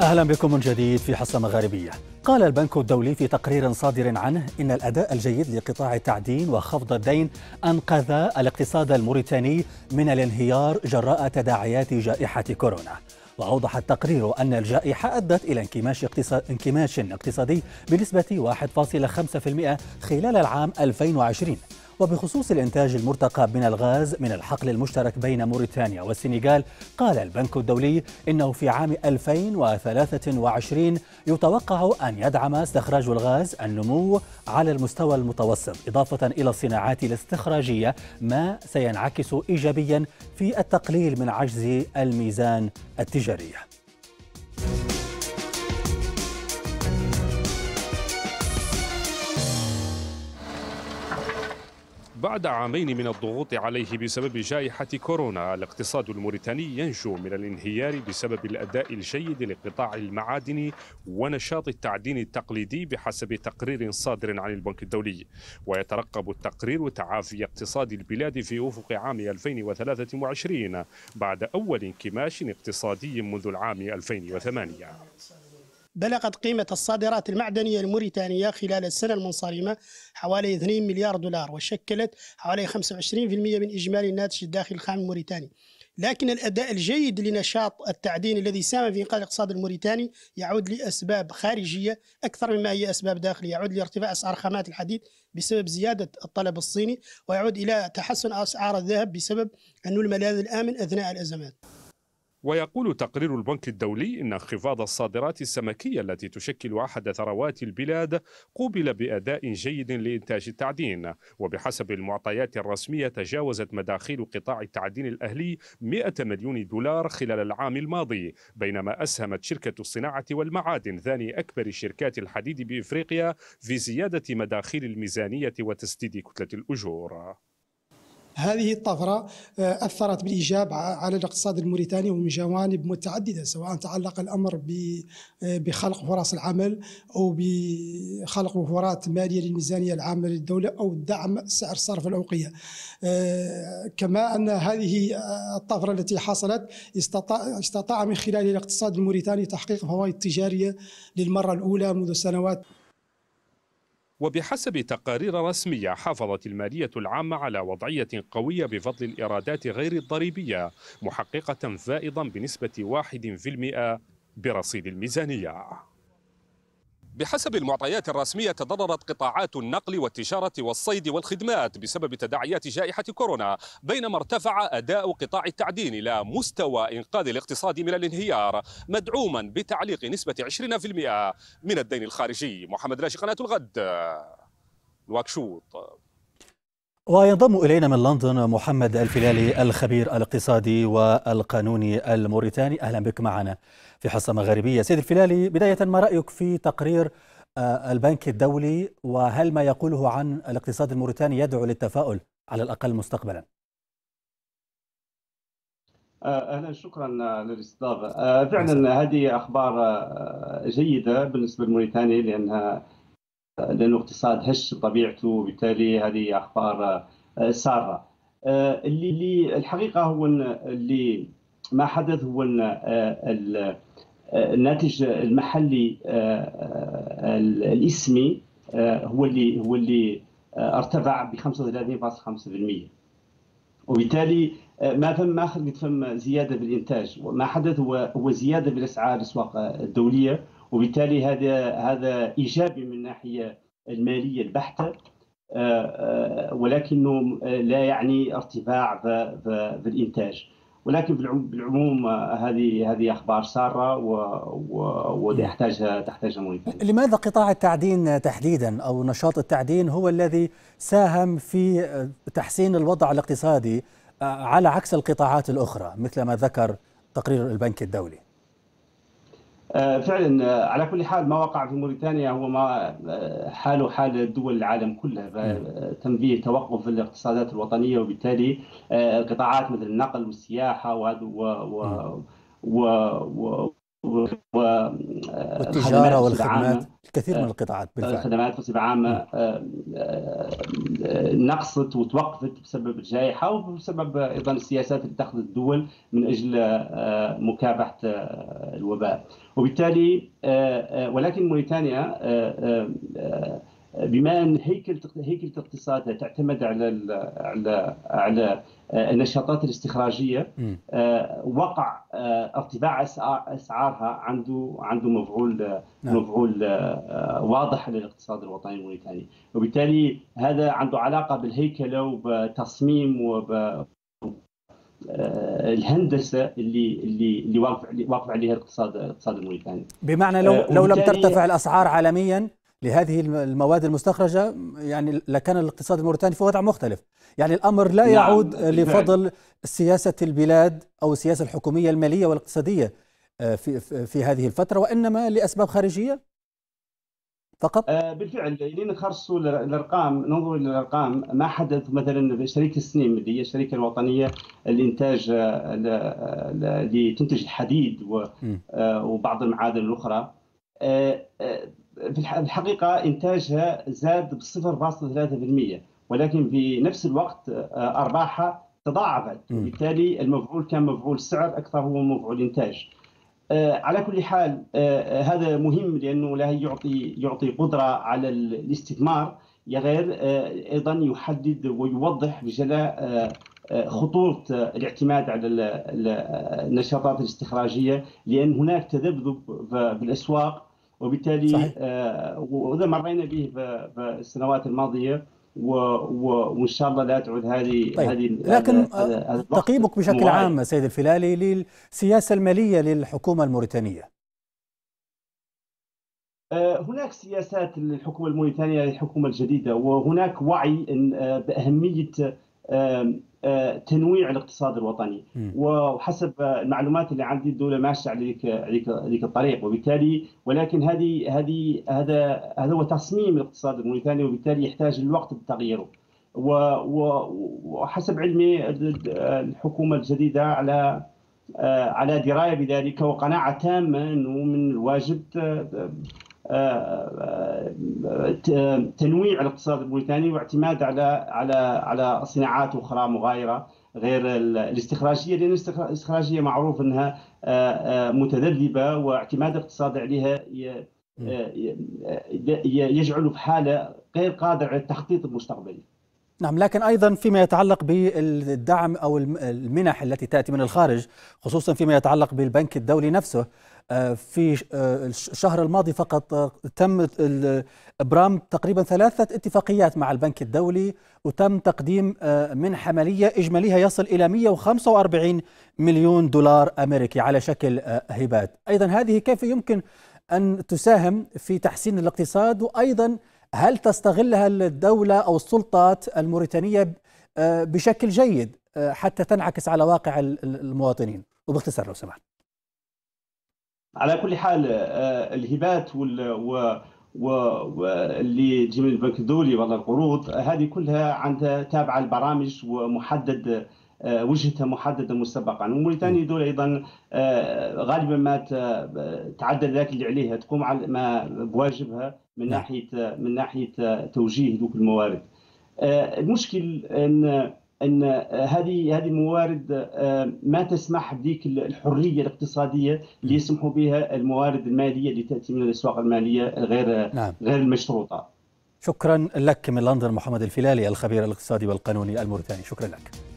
أهلا بكم من جديد في حصة مغاربية. قال البنك الدولي في تقرير صادر عنه إن الأداء الجيد لقطاع التعدين وخفض الدين أنقذ الاقتصاد الموريتاني من الانهيار جراء تداعيات جائحة كورونا. وأوضح التقرير أن الجائحة أدت إلى انكماش, اقتصاد انكماش اقتصادي بنسبة 1.5% خلال العام 2020 وبخصوص الإنتاج المرتقب من الغاز من الحقل المشترك بين موريتانيا والسنغال قال البنك الدولي إنه في عام 2023 يتوقع أن يدعم استخراج الغاز النمو على المستوى المتوسط إضافة إلى الصناعات الاستخراجية ما سينعكس إيجابيا في التقليل من عجز الميزان التجاري. بعد عامين من الضغوط عليه بسبب جائحة كورونا الاقتصاد الموريتاني ينجو من الانهيار بسبب الأداء الجيد لقطاع المعادن ونشاط التعدين التقليدي بحسب تقرير صادر عن البنك الدولي. ويترقب التقرير تعافي اقتصاد البلاد في أفق عام 2023 بعد أول انكماش اقتصادي منذ العام 2008 بلغت قيمة الصادرات المعدنية الموريتانية خلال السنة المنصرمة حوالي 2 مليار دولار وشكلت حوالي 25% من إجمالي الناتج الداخلي الخام الموريتاني. لكن الأداء الجيد لنشاط التعدين الذي ساهم في إنقاذ الاقتصاد الموريتاني يعود لأسباب خارجية أكثر مما هي أسباب داخلية. يعود لارتفاع أسعار خامات الحديد بسبب زيادة الطلب الصيني ويعود إلى تحسن أسعار الذهب بسبب أنه الملاذ الآمن أثناء الأزمات. ويقول تقرير البنك الدولي إن انخفاض الصادرات السمكية التي تشكل أحد ثروات البلاد قوبل بأداء جيد لإنتاج التعدين. وبحسب المعطيات الرسمية تجاوزت مداخيل قطاع التعدين الأهلي 100 مليون دولار خلال العام الماضي بينما أسهمت شركة الصناعة والمعادن ثاني أكبر شركات الحديد بإفريقيا في زيادة مداخيل الميزانية وتسديد كتلة الأجور. هذه الطفرة أثرت بالإيجاب على الاقتصاد الموريتاني ومن جوانب متعددة سواء تعلق الأمر بخلق فرص العمل أو بخلق وفرات مالية للميزانية العامة للدولة أو دعم سعر صرف الأوقية كما أن هذه الطفرة التي حصلت استطاع, استطاع من خلال الاقتصاد الموريتاني تحقيق فوائد تجارية للمرة الأولى منذ سنوات وبحسب تقارير رسمية حافظت المالية العامة على وضعية قوية بفضل الإيرادات غير الضريبية محققة فائضا بنسبة 1% برصيد الميزانية. بحسب المعطيات الرسمية تضررت قطاعات النقل والتجارة والصيد والخدمات بسبب تداعيات جائحة كورونا بينما ارتفع أداء قطاع التعدين إلى مستوى إنقاذ الاقتصاد من الانهيار مدعوما بتعليق نسبة 20% من الدين الخارجي. محمد راشي قناة الغد نواكشوط. وينضم إلينا من لندن محمد الفلالي الخبير الاقتصادي والقانوني الموريتاني. أهلا بك معنا في حصة مغاربية سيد الفلالي بداية ما رأيك في تقرير البنك الدولي وهل ما يقوله عن الاقتصاد الموريتاني يدعو للتفاؤل على الأقل مستقبلا؟ أهلا شكرا للاستضافة. فعلا هذه أخبار جيدة بالنسبة لموريتانيا لأنها لأنه اقتصاد هش طبيعته وبالتالي هذه أخبار سارة. اللي اللي الحقيقة هو اللي ما حدث هو الناتج المحلي الاسمي هو اللي هو اللي ارتفع ب 35.5% وبالتالي ما فم ما خلقت فم زيادة بالإنتاج. وما حدث هو هو زيادة بالأسعار الأسواق الدولية. وبالتالي هذا هذا إيجابي من الناحيه المالية البحتة ولكنه لا يعني ارتفاع في الإنتاج ولكن بالعموم هذه هذه أخبار سارة وتحتاجها تحتاجها. لماذا قطاع التعدين تحديدا أو نشاط التعدين هو الذي ساهم في تحسين الوضع الاقتصادي على عكس القطاعات الأخرى مثل ما ذكر تقرير البنك الدولي؟ فعلا على كل حال ما وقع في موريتانيا هو ما حاله حال دول العالم كلها. تم فيه توقف الاقتصادات الوطنية وبالتالي القطاعات مثل النقل والسياحة و, و, و, و والتجارة والخدمات الكثير من القطاعات بالفعل. الخدمات بصفة عامة نقصت وتوقفت بسبب الجائحه وبسبب أيضا السياسات اللي اتخذت الدول من أجل مكافحة الوباء. وبالتالي ولكن موريتانيا بما أن هيكل هيكل اقتصادها تعتمد على على على النشاطات الاستخراجية آه، وقع آه، ارتفاع أسعارها عنده عنده مفعول نعم. مفعول آه، واضح للاقتصاد الوطني الموريتاني. وبالتالي هذا عنده علاقة بالهيكله وبتصميم وب الهندسة اللي اللي اللي واقف واقف عليها الاقتصاد الاقتصاد الموريتاني. بمعنى لو لو لم ترتفع الأسعار عالميا لهذه المواد المستخرجة يعني لكان الاقتصاد الموريتاني في وضع مختلف. يعني الأمر لا نعم يعود لفضل سياسة البلاد أو السياسة الحكومية المالية والاقتصادية آه، في, في هذه الفترة وإنما لأسباب خارجية؟ فقط؟ آه بالفعل. لنخرصوا الأرقام ننظر إلى الأرقام. ما حدث مثلا شركه السنيم اللي هي الشركة الوطنية الإنتاج اللي تنتج الحديد وبعض المعادن الأخرى. في الحقيقة إنتاجها زاد ب 0.3% ولكن في نفس الوقت آه، أرباحها تضاعفت. وبالتالي المفعول كان مفعول سعر أكثر هو مفعول إنتاج. آه، على كل حال آه، هذا مهم لأنه لا يعطي يعطي قدرة على الاستثمار. غير أيضا يحدد ويوضح بجلاء خطورة الاعتماد على النشاطات الاستخراجية لأن هناك تذبذب بالاسواق وبالتالي صحيح. آه وهذا مرينا به في السنوات الماضية و و وإن شاء الله لا تعود هذه طيب. هذه لكن هذا تقييمك بشكل عام سيد الفلالي للسياسة المالية للحكومة الموريتانية آه، هناك سياسات للحكومة الموريتانية الحكومة الجديدة وهناك وعي آه، بأهمية آه، تنويع الاقتصاد الوطني. وحسب المعلومات اللي عندي الدولة ماشيه على ذيك الطريق. وبالتالي ولكن هذه هذه هذا هذا هو تصميم الاقتصاد الموريتاني وبالتالي يحتاج الوقت بتغييره وحسب علمي الحكومة الجديدة على على دراية بذلك وقناعة تامة إنه من الواجب تنويع الاقتصاد الموريتاني واعتماد على على على صناعات أخرى مغايرة غير الاستخراجية لأن الاستخراجية معروف أنها آه، آه، متذبذبة واعتماد الاقتصاد عليها آه، يجعله في حالة غير قادر على التخطيط المستقبلي. نعم لكن أيضا فيما يتعلق بالدعم أو المنح التي تأتي من الخارج خصوصا فيما يتعلق بالبنك الدولي نفسه في آه، الشهر الماضي فقط آه، تم إبرام تقريبا ثلاثة اتفاقيات مع البنك الدولي وتم تقديم منحه ماليه اجماليها يصل إلى 145 مليون دولار أمريكي على شكل هبات، أيضا هذه كيف يمكن أن تساهم في تحسين الاقتصاد؟ وأيضا هل تستغلها الدولة أو السلطات الموريتانية بشكل جيد حتى تنعكس على واقع المواطنين؟ وباختصار لو سمحت. على كل حال آه، الهبات وال واللي تجي من البنك الدولي ولا القروض هذه كلها عندها تابعه البرامج ومحدد آه، وجهتها محددة مسبقا وموريتانيا دولة أيضا آه، غالبا ما تعدى ذاك اللي عليها تقوم على ما بواجبها من نعم. ناحية من ناحية توجيه ذوك الموارد المشكل إن إن هذه هذه الموارد آه، ما تسمح بذيك الحرية الاقتصادية اللي يسمحوا بها الموارد المالية اللي تأتي من الأسواق المالية غير نعم. غير المشروطة. شكرا لك من لندن محمد الفلالي الخبير الاقتصادي والقانوني الموريتاني، شكرا لك.